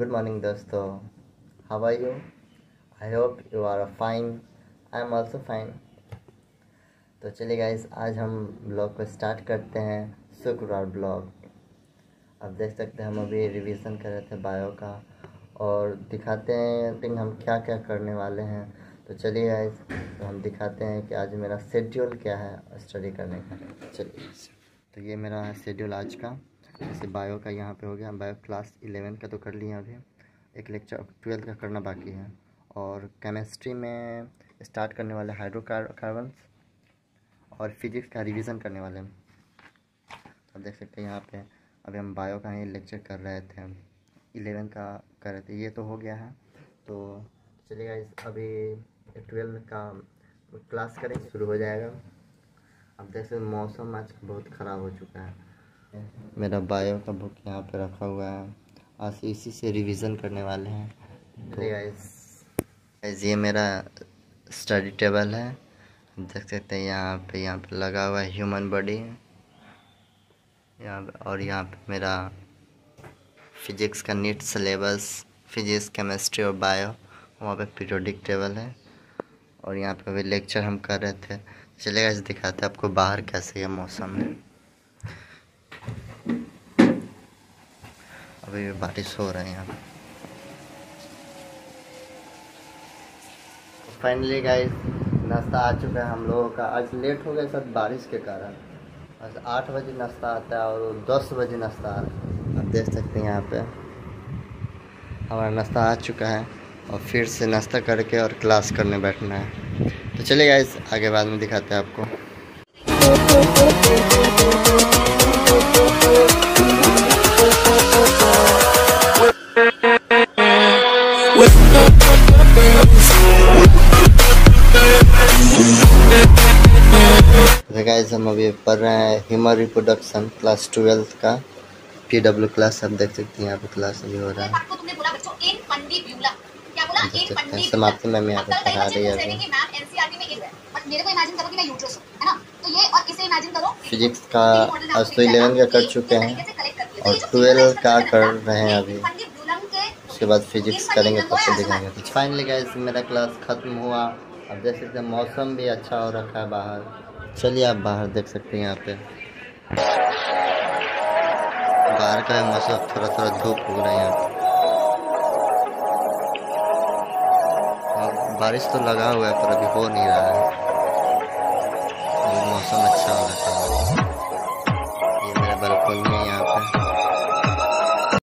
Good morning, dosto. How are you? I hope you are fine I am also fine तो चलिए guys आज हम blog को start करते हैं शुक्रवार ब्लॉग अब देख सकते हैं हम अभी रिवीजन कर रहे थे बायो का और दिखाते हैं थिंक हम क्या क्या करने वाले हैं. तो चलिए गाइस तो हम दिखाते हैं कि आज मेरा शेड्यूल क्या है स्टडी करने का. चलिए तो ये मेरा है शेड्यूल आज का. जैसे बायो का यहाँ पे हो गया, बायो क्लास इलेवन का तो कर लिया अभी। एक लेक्चर ट्वेल्थ का करना बाकी है। और केमिस्ट्री में स्टार्ट करने वाले हाइड्रोकार्बन्स और फिजिक्स का रिवीजन करने वाले तो देख सकते हैं यहाँ पे अभी हम बायो का ही लेक्चर कर रहे थे। इलेवन का कर रहे थे, ये तो हो गया है। तो चलिएगा इस अभी ट्वेल्व का क्लास करेंगे, शुरू हो जाएगा। अब देख सकते मौसम आज बहुत ख़राब हो चुका है। मेरा बायो का बुक यहाँ पे रखा हुआ है। आज इसी से रिवीजन करने वाले हैं। तो गाइस ये मेरा स्टडी टेबल है। देख सकते हैं यहाँ पे यहाँ पे लगा हुआ है ह्यूमन बॉडी यहाँ और यहाँ पे मेरा फिजिक्स का नीट सिलेबस फिजिक्स केमिस्ट्री और बायो वहाँ पे पीरियोडिक टेबल है। और यहाँ पे अभी लेक्चर हम कर रहे थे। चलेगा दिखाते हैं आपको बाहर कैसे है मौसम। है अभी भी बारिश हो रहा है। यहाँ फाइनली गाइस नाश्ता आ चुका है हम लोगों का। आज लेट हो गया सर बारिश के कारण। आज आठ बजे नाश्ता आता है और दस बजे नाश्ता आ रहा है। आप देख सकते हैं यहाँ पे। हमारा नाश्ता आ चुका है और फिर से नाश्ता करके और क्लास करने बैठना है। तो चलिए गाइस आगे बाद में दिखाते हैं आपको। गाइस हम अभी पढ़ रहे हैं ह्यूमन रिप्रोडक्शन क्लास ट्वेल्थ का। पी डब्ल्यू क्लास आप देख सकते हैं यहाँ पे क्लास अभी हो रहा है। हैं समाप्ति मैम यहाँ पे पढ़ा रही है अभी। फिजिक्स का आज तो इलेवन का कर चुके हैं और ट्वेल्व का कर रहे हैं अभी। उसके बाद फिजिक्स करेंगे तब तो दिखाएँगे। तो फाइनली गाइस मेरा क्लास ख़त्म हुआ। अब देख सकते हैं मौसम भी अच्छा हो रखा है बाहर। चलिए आप बाहर देख सकते हैं यहाँ पे। बाहर का मौसम थोड़ा थोड़ा धूप हो रहा है यहाँ बारिश तो लगा हुआ है पर अभी हो नहीं रहा है।